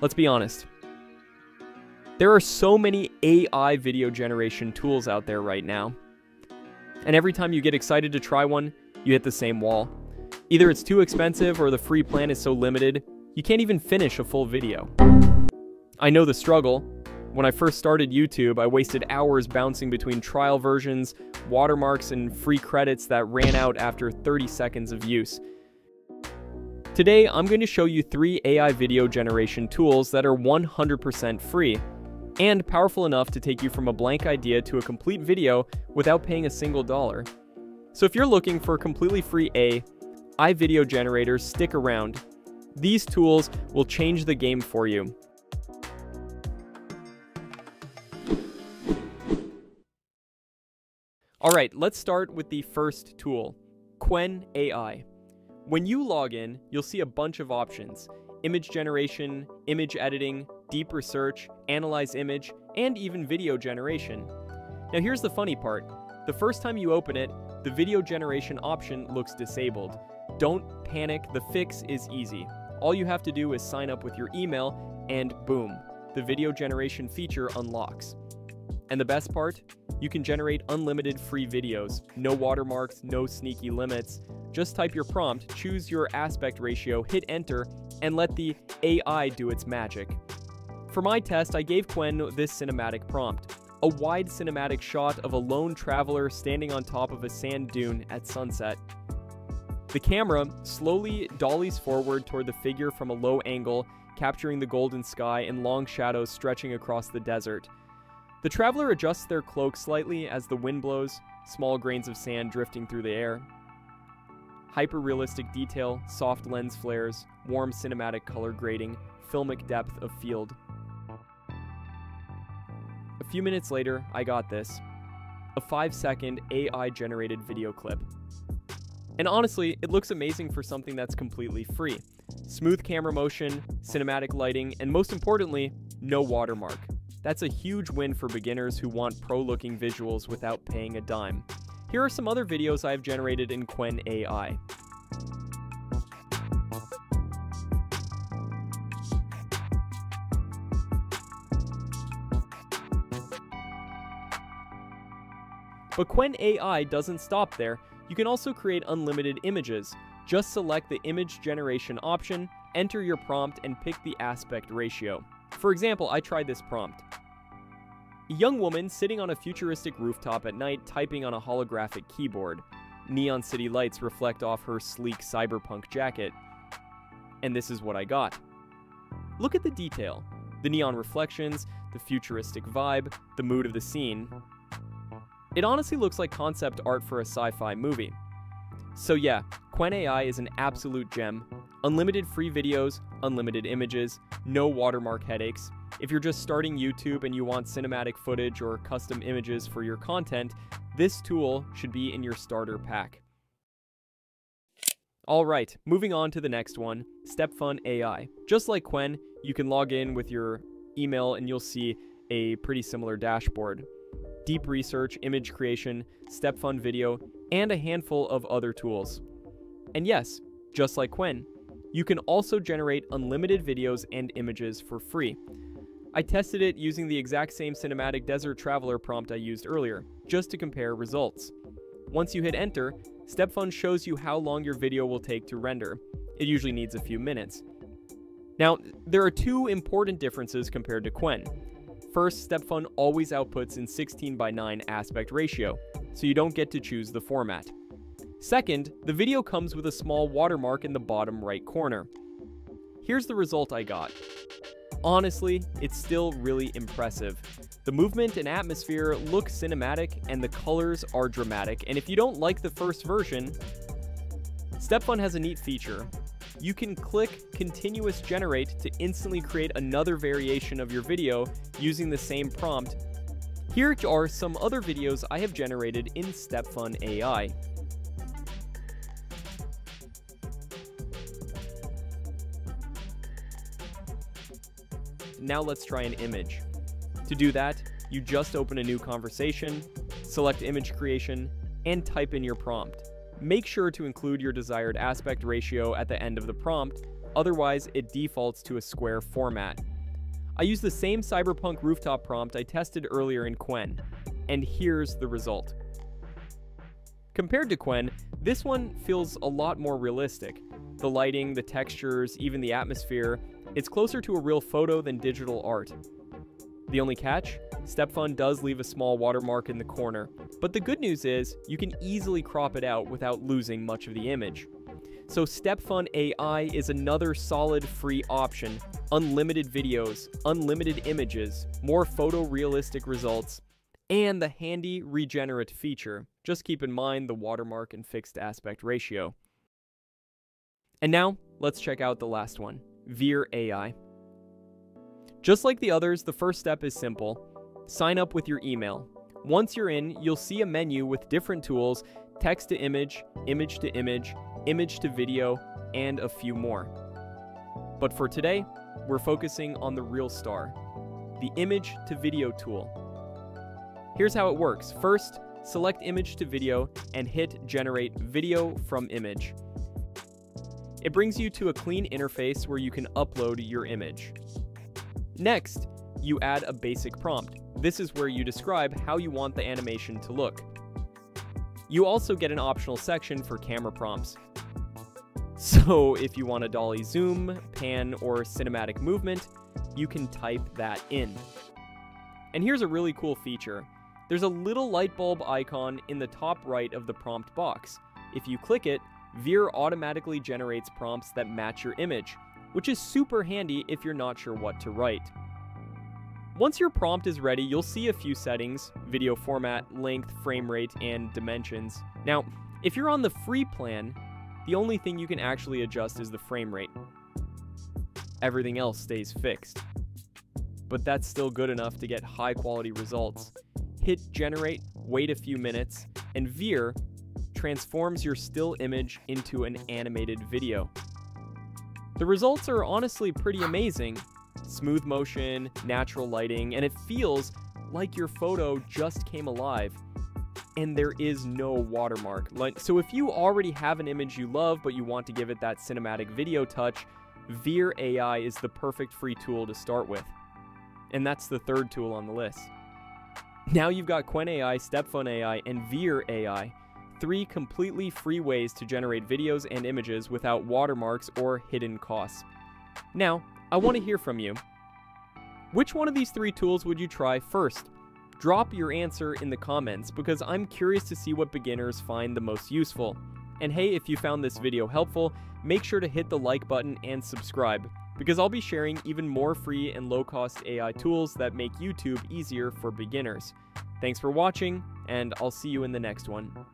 Let's be honest. There are so many AI video generation tools out there right now. And every time you get excited to try one, you hit the same wall. Either it's too expensive or the free plan is so limited, you can't even finish a full video. I know the struggle. When I first started YouTube, I wasted hours bouncing between trial versions, watermarks, and free credits that ran out after 30 seconds of use. Today, I'm going to show you three AI video generation tools that are 100% free and powerful enough to take you from a blank idea to a complete video without paying a single dollar. So if you're looking for a completely free AI video generators, stick around. These tools will change the game for you. Alright, let's start with the first tool, Qwen AI. When you log in, you'll see a bunch of options image generation, image editing, deep research, analyze image, and even video generation. Now, here's the funny part the first time you open it, the video generation option looks disabled. Don't panic, the fix is easy. All you have to do is sign up with your email, and boom, the video generation feature unlocks. And the best part? You can generate unlimited free videos, no watermarks, no sneaky limits. Just type your prompt, choose your aspect ratio, hit enter, and let the AI do its magic. For my test, I gave Qwen this cinematic prompt a wide cinematic shot of a lone traveler standing on top of a sand dune at sunset. The camera slowly dollies forward toward the figure from a low angle, capturing the golden sky and long shadows stretching across the desert. The traveler adjusts their cloak slightly as the wind blows, small grains of sand drifting through the air. Hyper realistic detail, soft lens flares, warm cinematic color grading, filmic depth of field. A few minutes later, I got this a 5 second AI generated video clip. And honestly, it looks amazing for something that's completely free. Smooth camera motion, cinematic lighting, and most importantly, no watermark. That's a huge win for beginners who want pro looking visuals without paying a dime. Here are some other videos I have generated in Qwen AI. But Qwen AI doesn't stop there. You can also create unlimited images. Just select the image generation option, enter your prompt, and pick the aspect ratio. For example, I tried this prompt. A young woman sitting on a futuristic rooftop at night typing on a holographic keyboard. Neon city lights reflect off her sleek cyberpunk jacket. And this is what I got. Look at the detail the neon reflections, the futuristic vibe, the mood of the scene. It honestly looks like concept art for a sci fi movie. So, yeah, Qwen AI is an absolute gem. Unlimited free videos, unlimited images, no watermark headaches. If you're just starting YouTube and you want cinematic footage or custom images for your content, this tool should be in your starter pack. Alright, moving on to the next one StepFun AI. Just like Qwen, you can log in with your email and you'll see a pretty similar dashboard. Deep research, image creation, StepFun video, and a handful of other tools. And yes, just like Qwen, you can also generate unlimited videos and images for free. I tested it using the exact same cinematic desert traveler prompt I used earlier, just to compare results. Once you hit enter, StepFun shows you how long your video will take to render. It usually needs a few minutes. Now, there are two important differences compared to Qwen. First, StepFun always outputs in 16 by 9 aspect ratio, so you don't get to choose the format. Second, the video comes with a small watermark in the bottom right corner. Here's the result I got. Honestly, it's still really impressive. The movement and atmosphere look cinematic and the colors are dramatic, and if you don't like the first version, StepFun has a neat feature. You can click Continuous Generate to instantly create another variation of your video using the same prompt. Here are some other videos I have generated in StepFun AI. Now let's try an image. To do that, you just open a new conversation, select image creation, and type in your prompt. Make sure to include your desired aspect ratio at the end of the prompt. otherwise it defaults to a square format. I use the same Cyberpunk rooftop prompt I tested earlier in Qwen, and here's the result. Compared to Qwen, this one feels a lot more realistic. The lighting, the textures, even the atmosphere, it's closer to a real photo than digital art. The only catch? StepFun does leave a small watermark in the corner, but the good news is you can easily crop it out without losing much of the image. So StepFun AI is another solid free option. Unlimited videos, unlimited images, more photorealistic results, and the handy regenerate feature. Just keep in mind the watermark and fixed aspect ratio. And now, let's check out the last one, Vheer AI. Just like the others, the first step is simple. Sign up with your email. Once you're in, you'll see a menu with different tools, text to image, image to image, image to video, and a few more. But for today, we're focusing on the real star, the image to video tool. Here's how it works. First, select image to video and hit generate video from image. It brings you to a clean interface where you can upload your image. Next, you add a basic prompt. This is where you describe how you want the animation to look. You also get an optional section for camera prompts. So if you want a dolly zoom, pan, or cinematic movement, you can type that in. And here's a really cool feature. There's a little light bulb icon in the top right of the prompt box. If you click it, Vheer automatically generates prompts that match your image, which is super handy if you're not sure what to write. Once your prompt is ready, you'll see a few settings, video format, length, frame rate, and dimensions. Now, if you're on the free plan, the only thing you can actually adjust is the frame rate. Everything else stays fixed. But that's still good enough to get high quality results. Hit generate, wait a few minutes, and Vheer transforms your still image into an animated video. The results are honestly pretty amazing. Smooth motion, natural lighting, and it feels like your photo just came alive. And there is no watermark. So if you already have an image you love but you want to give it that cinematic video touch, Vheer AI is the perfect free tool to start with. And that's the third tool on the list. Now you've got Qwen AI, StepFun AI, and Vheer AI three completely free ways to generate videos and images without watermarks or hidden costs. Now, I want to hear from you. Which one of these three tools would you try first? Drop your answer in the comments because I'm curious to see what beginners find the most useful. And hey, if you found this video helpful, make sure to hit the like button and subscribe because I'll be sharing even more free and low cost AI tools that make YouTube easier for beginners. Thanks for watching, and I'll see you in the next one.